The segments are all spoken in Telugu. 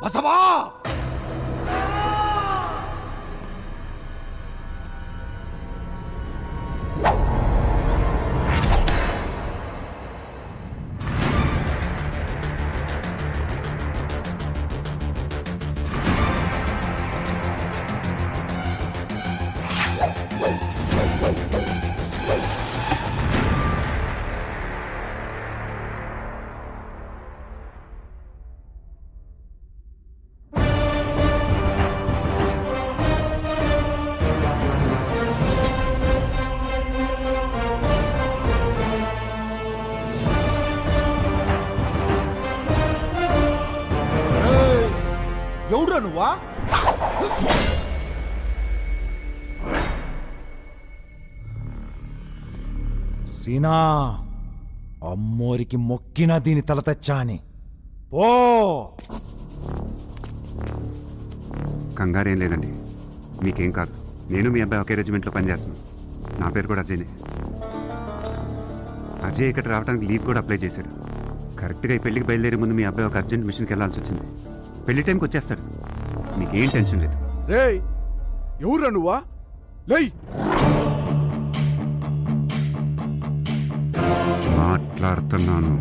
马萨巴。ఎవడ్రా నువ్వా? సీనా అమ్మోరికి మొక్కిన దీని తల తెచ్చాని. పో! కంగారేం లేదండి. మీకేం కాదు. నేను మీ అబ్బాయి ఒకే రెజిమెంట్లో పనిచేస్తున్నాను. నా పేరు కూడా అజయ్నే. అజయ్ ఇక్కడ రావడానికి లీవ్ కూడా అప్లై చేశాడు. కరెక్ట్గా ఈ పెళ్ళికి బయలుదేరే ముందు మీ అబ్బాయి ఒక అర్జెంట్ మిషన్కి వెళ్ళాల్సి వచ్చింది. పెళ్ళి టైంకి వచ్చేస్తాడు మీకేం టెన్షన్ లేదు. రేయ్ ఎవరురా నువ్వా? లేయ్! మాట్లాడుతున్నాను.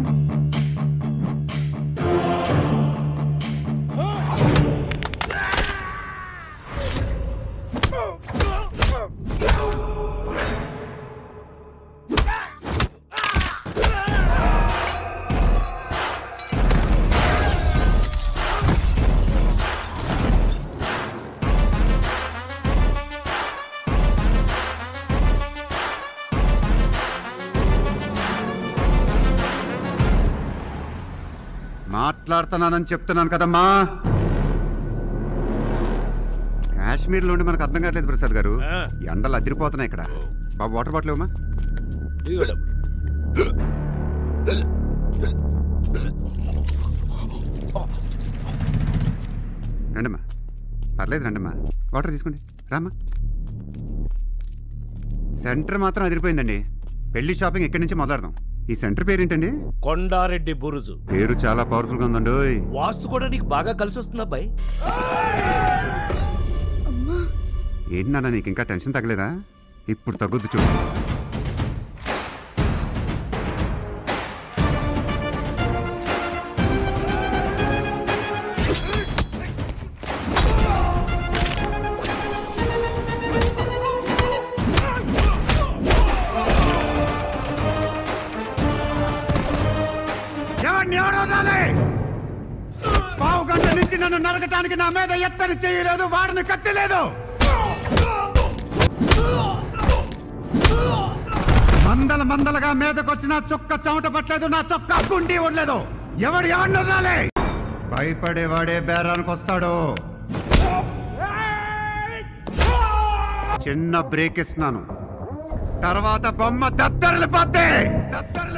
మాట్లాడుతున్నానని చెప్తున్నాను కదమ్మా. కాశ్మీర్లో ఉండి మనకు అర్థం కావట్లేదు ప్రసాద్ గారు. ఎండలు అదిరిపోతున్నాయి ఇక్కడ. బాబు వాటర్ బాటిల్ ఇవ్వమా డబ్బులు. రండమ్మా. పర్లేదు రండమ్మా. వాటర్ తీసుకోండి. రామ్మా. సెంటర్ మాత్రం అదిరిపోయిందండి. పెళ్ళి షాపింగ్ ఇక్కడి నుంచి మొదలెడదాం. ఈ సెంటర్ పేరు ఏంటండి కొండారెడ్డి బురుజు. పేరు చాలా పవర్ఫుల్గా ఉందండి ఓయ్. వాస్తు కూడా నీకు బాగా కలిసి వస్తుంది అబ్బాయి. ఏంటి నాన్న నీకు ఇంకా టెన్షన్ తగ్గలేదా? ఇప్పుడు తగ్గుద్దు చూడు. నుంచి నన్ను నరకటానికి నా మీద ఎత్తని చేయలేదు వాడిని కత్తి మందల మందలుగా మీదకొచ్చిన చుక్క చెమట పట్టలేదు నా చొక్క గుండి ఉండలేదు ఎవడు ఎవడు వదలాలి? భయపడేవాడే బేరానికి వస్తాడు. చిన్న బ్రేక్ ఇస్తున్నాను. తర్వాత బొమ్మ దత్తరలు దద్దరిల్లిపోతే దత్తరలు